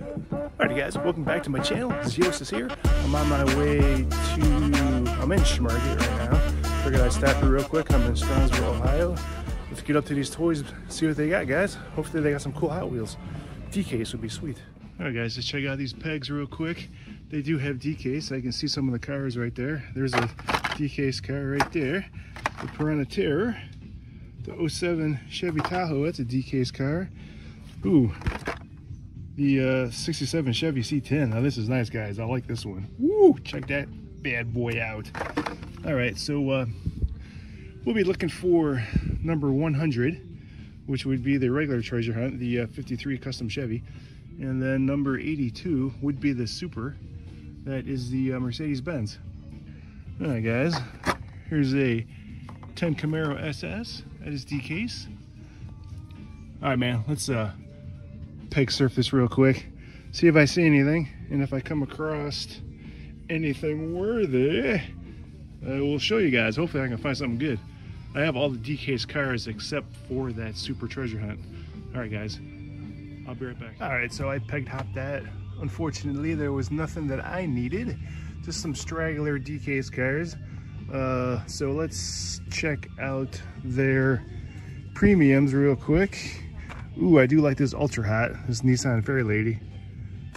Alrighty guys, welcome back to my channel. Zeus is here. I'm on my way to, I'm in Schmarket right now. Figured I'd stop here real quick. I'm in Strongsville, Ohio. Let's get up to these toys, see what they got guys. Hopefully they got some cool Hot Wheels. D-case would be sweet. Alright guys, let's check out these pegs real quick. They do have D-case. I can see some of the cars right there. There's a D-case car right there. The Piranha Terror. The 07 Chevy Tahoe, that's a D-case car. Ooh, the uh, 67 Chevy C10. Now this is nice, guys. I like this one. Woo! Check that bad boy out. All right, so uh, we'll be looking for number 100, which would be the regular treasure hunt, the uh, 53 Custom Chevy. And then number 82 would be the Super. That is the uh, Mercedes-Benz. All right, guys. Here's a 10 Camaro SS. That is D-case. All right, man. Let's uh, peg surface real quick, see if I see anything, and if I come across anything worthy, I will show you guys. Hopefully I can find something good. I have all the D-case cars except for that super treasure hunt. All right, guys, I'll be right back. All right, so I pegged hopped that. Unfortunately, there was nothing that I needed, just some straggler D-case cars. Uh, so let's check out their premiums real quick. Ooh, I do like this Ultra Hot, this Nissan Fairlady.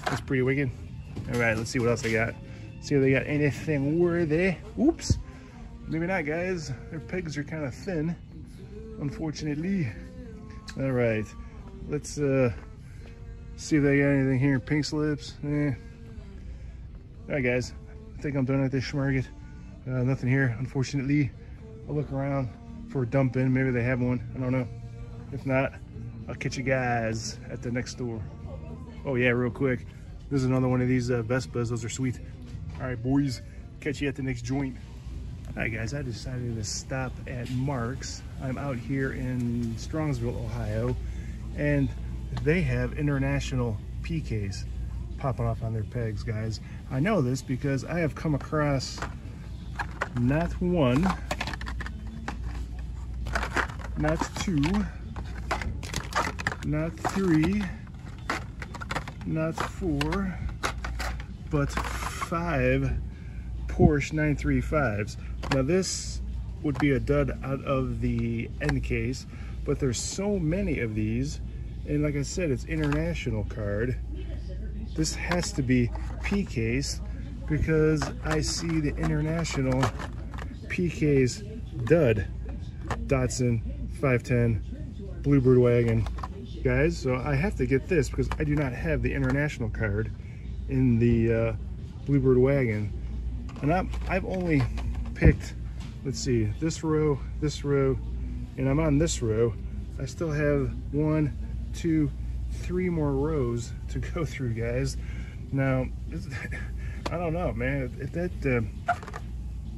That's pretty wicked. All right, let's see what else I got. See if they got anything worthy. Oops, maybe not, guys. Their pegs are kind of thin, unfortunately. All right, let's uh, see if they got anything here. Pink slips, eh. All right, guys, I think I'm done at this schmarget. Uh, nothing here, unfortunately. I'll look around for a dump in. Maybe they have one. I don't know. If not, I'll catch you guys at the next store. Oh yeah, real quick. This is another one of these uh, Vespas. Those are sweet. All right, boys. Catch you at the next joint. All right, guys. I decided to stop at Marc's. I'm out here in Strongsville, Ohio, and they have international P case popping off on their pegs, guys. I know this because I have come across not one, not two, not three, not four, but five Porsche 935s. Now this would be a dud out of the end case, but there's so many of these, and like I said, it's international card. This has to be P case because I see the international PK's dud Datsun 510 Bluebird wagon guys. So I have to get this because I do not have the international card in the uh, Bluebird wagon. And i I've only picked, let's see, this row, this row, and I'm on this row. I still have one, two, three more rows to go through, guys. Now, I don't know, man. If that uh,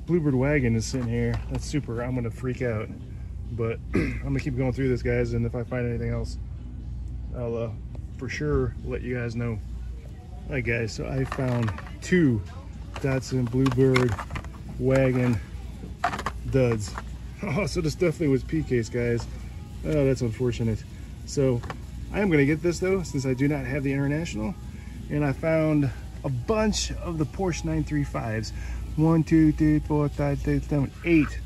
Bluebird wagon is sitting here, that's super. I'm gonna freak out. But I'm gonna keep going through this, guys, and if I find anything else, I'll uh, for sure let you guys know. All right, guys, so I found two Datsun Bluebird wagon duds. Oh, so this definitely was P-case, guys. Oh, that's unfortunate. So I am gonna get this though, since I do not have the International. And I found a bunch of the Porsche 935s. One, two, three, four, five, six, seven, eight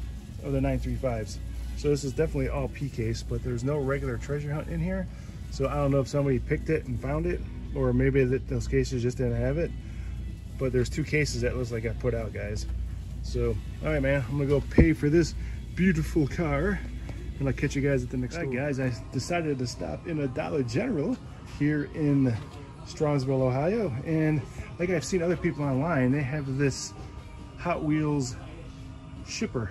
of the 935s. So this is definitely all P-case, but there's no regular treasure hunt in here. So I don't know if somebody picked it and found it, or maybe that those cases just didn't have it. But there's two cases that looks like I put out, guys. So, all right, man, I'm gonna go pay for this beautiful car, and I'll catch you guys at the next. All right, guys, I decided to stop in a Dollar General here in Strongsville, Ohio, and like I've seen other people online, they have this Hot Wheels shipper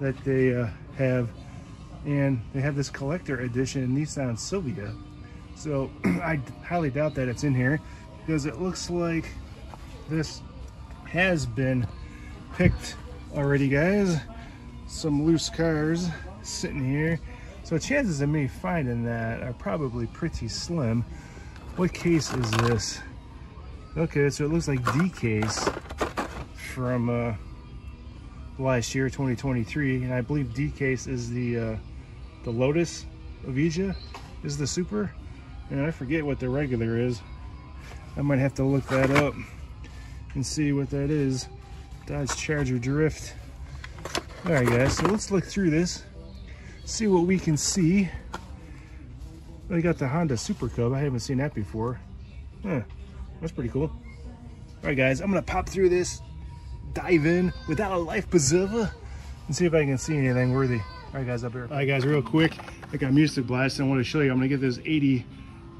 that they uh, have and they have this collector edition Nissan Silvia. So I highly doubt that it's in here because it looks like this has been picked already, guys. Some loose cars sitting here. So chances of me finding that are probably pretty slim. What case is this? Okay, so it looks like D case from uh, last year, 2023. And I believe D case is the uh, the Lotus Evija is the super. And I forget what the regular is. I might have to look that up and see what that is. Dodge Charger Drift. All right, guys, so let's look through this, see what we can see. I got the Honda Super Cub. I haven't seen that before. Huh, that's pretty cool. All right, guys, I'm gonna pop through this, dive in without a life preserver, and see if I can see anything worthy. All right, guys, up here. All right, guys, real quick, I got Music Blast. And I want to show you. I'm gonna get this 80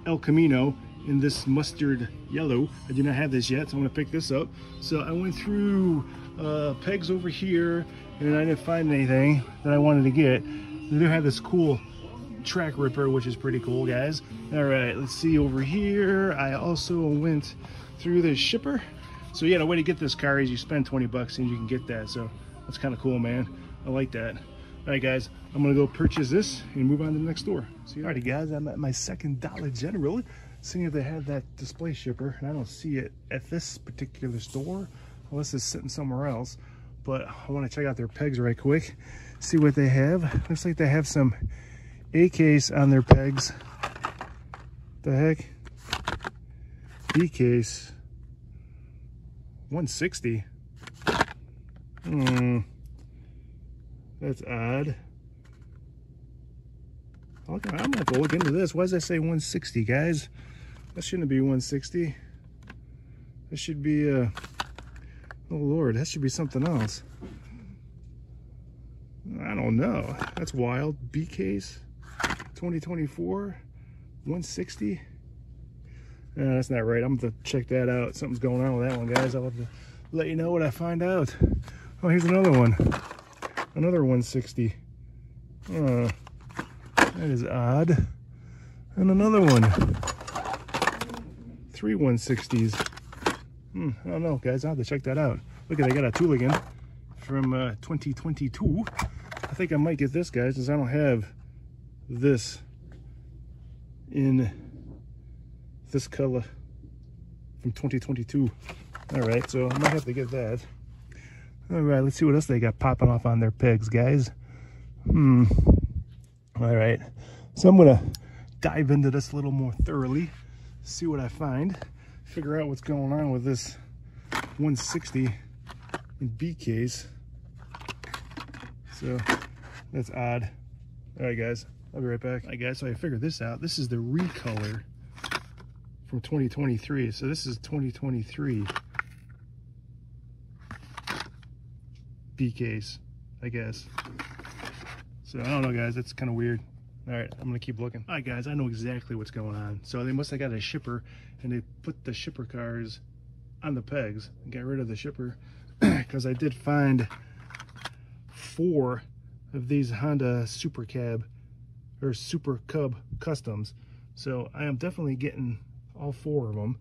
El Camino in this mustard yellow. I do not have this yet, so I'm gonna pick this up. So I went through uh, pegs over here, and I didn't find anything that I wanted to get. They do have this cool track ripper, which is pretty cool, guys. All right, let's see over here. I also went through the shipper. So yeah, the way to get this car is you spend 20 bucks and you can get that. So that's kind of cool, man. I like that. All right, guys, I'm gonna go purchase this and move on to the next store. See you. Alrighty, guys, I'm at my second Dollar General. Seeing if they have that display shipper and I don't see it at this particular store unless it's sitting somewhere else. But I want to check out their pegs right quick see what they have. Looks like they have some A case on their pegs. The heck? B case 160 hmm that's odd I'm gonna have to look into this. Why does that say 160, guys? That shouldn't be 160. That should be, uh, oh Lord, that should be something else. I don't know. That's wild. B case, 2024, 160. Uh, that's not right. I'm gonna check that out. Something's going on with that one, guys. I'll have to let you know what I find out. Oh, here's another one. Another 160. Uh, that is odd. And another one three 160s. Hmm, I don't know, guys. I'll have to check that out. Look at, I got a Tooligan from uh, 2022. I think I might get this, guys, since I don't have this in this color from 2022. All right, so I might have to get that. All right, let's see what else they got popping off on their pegs, guys. Hmm. All right, so I'm gonna dive into this a little more thoroughly see what I find, figure out what's going on with this 160 in B case. So that's odd. All right, guys, I'll be right back. All right, guys, so I figured this out. This is the recolor from 2023. So this is 2023 B case, I guess. So I don't know, guys. That's kind of weird. All right, I'm gonna keep looking. All right, guys, I know exactly what's going on. So they must have got a shipper and they put the shipper cars on the pegs and got rid of the shipper because I did find four of these Honda Super Cab or Super Cub Customs. So I am definitely getting all four of them.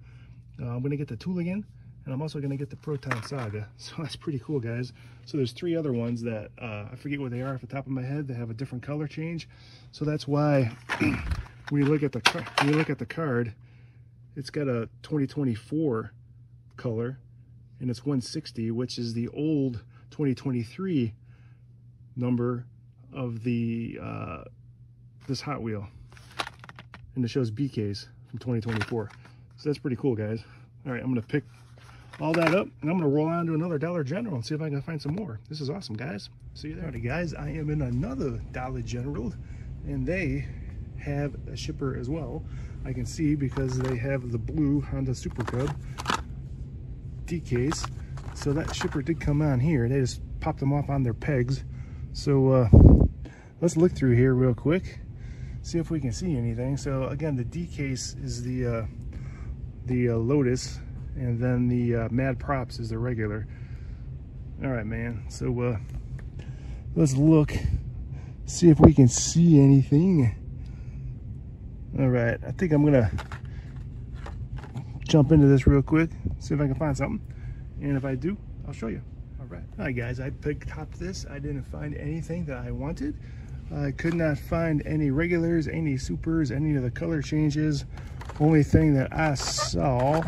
Uh, I'm gonna get the Tooligan and I'm also gonna get the Proton Saga. So that's pretty cool, guys. So there's three other ones that uh, I forget what they are off the top of my head. They have a different color change. So that's why you look at the you look at the card, it's got a 2024 color and it's 160, which is the old 2023 number of the uh, this Hot Wheel. And it shows B case from 2024. So that's pretty cool, guys. All right, I'm gonna pick all that up and I'm gonna roll on to another Dollar General and see if I can find some more. This is awesome, guys. See you there. Alrighty, guys, I am in another Dollar General and they have a shipper as well. I can see because they have the blue Honda Super Cub D case. So that shipper did come on here. They just popped them off on their pegs. So uh, let's look through here real quick, see if we can see anything. So again, the D case is the uh, the uh, Lotus and then the uh, Mad Props is the regular. All right, man. So uh, let's look, see if we can see anything. All right, I think I'm gonna jump into this real quick, see if I can find something. And if I do, I'll show you. All right. All right, guys, I picked top this. I didn't find anything that I wanted. I could not find any regulars, any supers, any of the color changes. Only thing that I saw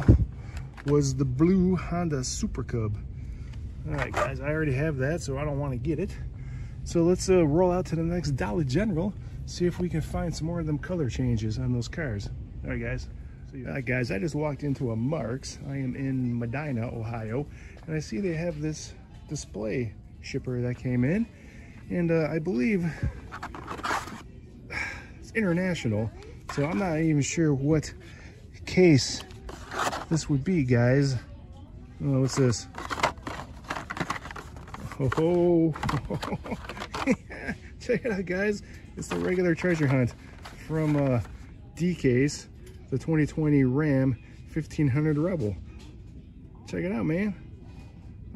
was the blue Honda Super Cub. All right, guys, I already have that, so I don't want to get it. So let's uh, roll out to the next Dollar General, see if we can find some more of them color changes on those cars. All right, guys. All right, guys, I just walked into a Marc's. I am in Medina, Ohio, and I see they have this display shipper that came in. And uh, I believe it's international, so I'm not even sure what case this would be, guys. Oh, what's this? Oh, check it out, guys. It's the regular treasure hunt from uh, D-Case, the 2020 Ram 1500 Rebel. Check it out, man.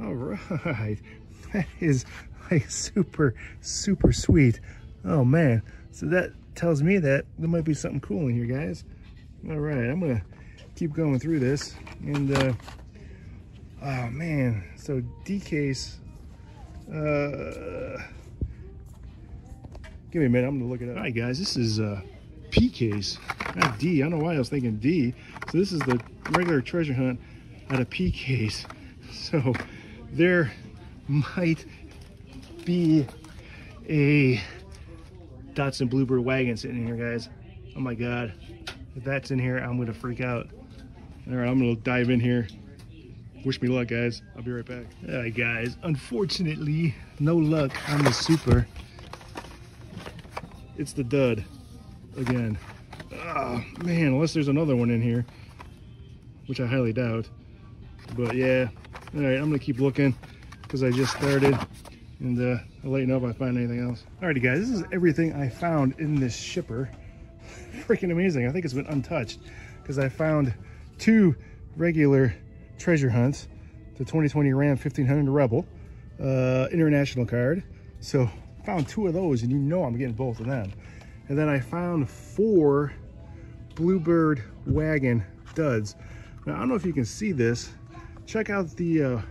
All right. That is like super, super sweet. Oh, man. So that tells me that there might be something cool in here, guys. All right, I'm going to keep going through this. And, uh, oh, man. So D-Case, uh, Give me a minute, I'm gonna look at it up. All right, guys, this is uh, P case, not D. I don't know why I was thinking D. So this is the regular treasure hunt out of P case. So there might be a Datsun Bluebird wagon sitting in here, guys. Oh my God. If that's in here, I'm gonna freak out. All right, I'm gonna dive in here. Wish me luck, guys. I'll be right back. All right, guys. Unfortunately, no luck on the Super it's the dud again. Oh, man, unless there's another one in here, which I highly doubt. But yeah, all right, I'm gonna keep looking because I just started and uh, I'll let you know if I find anything else. Alrighty guys, this is everything I found in this shipper. Freaking amazing. I think it's been untouched because I found two regular treasure hunts, the 2020 Ram 1500 Rebel, uh, international card. So found two of those and you know I'm getting both of them. And then I found four Bluebird wagon duds. Now, I don't know if you can see this. Check out the uh,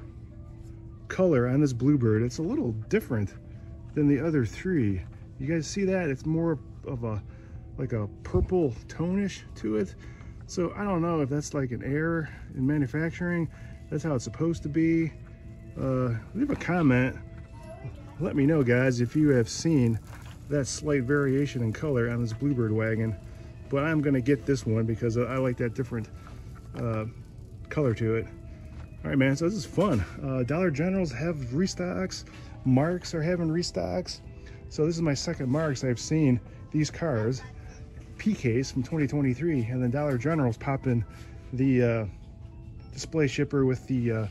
color on this Bluebird. It's a little different than the other three. You guys see that? It's more of a, like a purple tonish to it. So I don't know if that's like an error in manufacturing. That's how it's supposed to be. Uh, leave a comment let me know guys if you have seen that slight variation in color on this Bluebird wagon. But I'm gonna get this one because I like that different uh, color to it. All right, man, so this is fun. Uh, Dollar Generals have restocks. Marcs are having restocks. So this is my second Marcs I've seen these cars. P-Case from 2023, and then Dollar General's popping the uh, display shipper with the uh,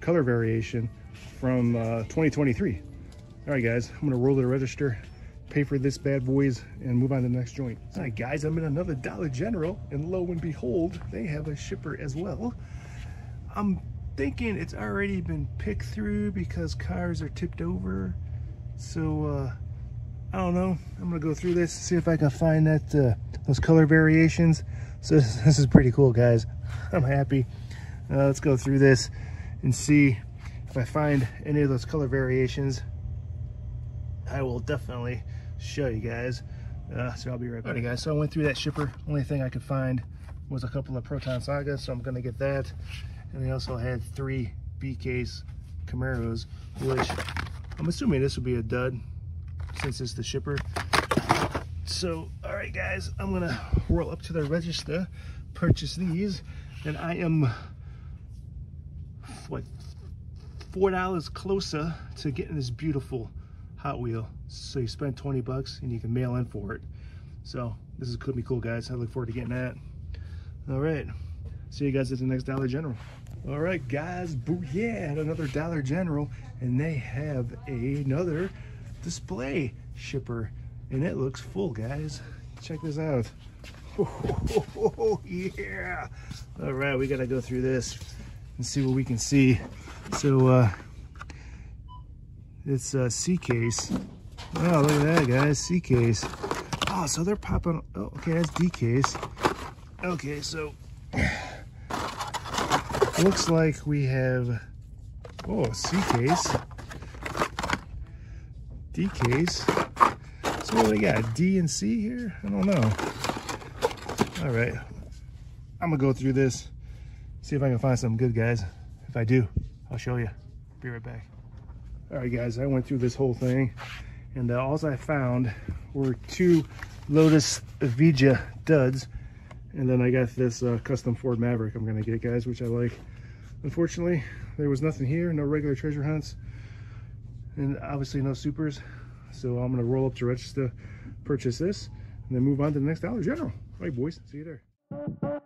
color variation from uh, 2023. All right, guys, I'm gonna roll to the register, pay for this bad boys, and move on to the next joint. All right, guys, I'm in another Dollar General, and lo and behold, they have a shipper as well. I'm thinking it's already been picked through because cars are tipped over. So, uh, I don't know. I'm gonna go through this, see if I can find that uh, those color variations. So this, is pretty cool, guys. I'm happy. Uh, let's go through this and see if I find any of those color variations I will definitely show you guys. Uh, so I'll be right back. Alrighty guys, so I went through that shipper. Only thing I could find was a couple of Proton Sagas, so I'm gonna get that. And they also had three B-case Camaros, which I'm assuming this would be a dud since it's the shipper. So, all right guys, I'm gonna roll up to the register, purchase these, and I am, what, $4 closer to getting this beautiful Hot Wheel. So you spend 20 bucks and you can mail in for it. So this is gonna be cool, guys. I look forward to getting that. All right. See you guys at the next Dollar General. All right, guys. Yeah, another Dollar General, and they have another display shipper, and it looks full, guys. Check this out. Oh, yeah. All right, we gotta go through this and see what we can see. So, uh, it's a C case. Oh, look at that, guys. C case. Oh, so they're popping. Oh, okay, that's D case. Okay, so looks like we have oh C case, D case. So what do we got? D and C here? I don't know. All right, I'm gonna go through this, see if I can find something good, guys. If I do, I'll show you. Be right back. All right, guys, I went through this whole thing and uh, all I found were two Lotus Evija duds. And then I got this uh, custom Ford Maverick I'm gonna get, guys, which I like. Unfortunately, there was nothing here, no regular treasure hunts, and obviously no supers. So I'm gonna roll up to register, purchase this, and then move on to the next Dollar General. All right, boys, see you there.